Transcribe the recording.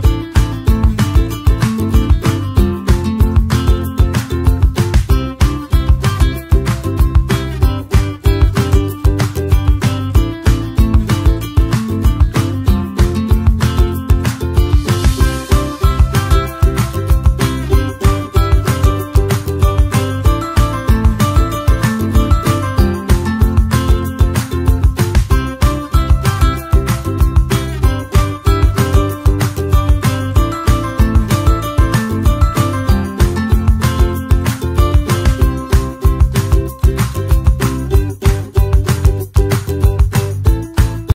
you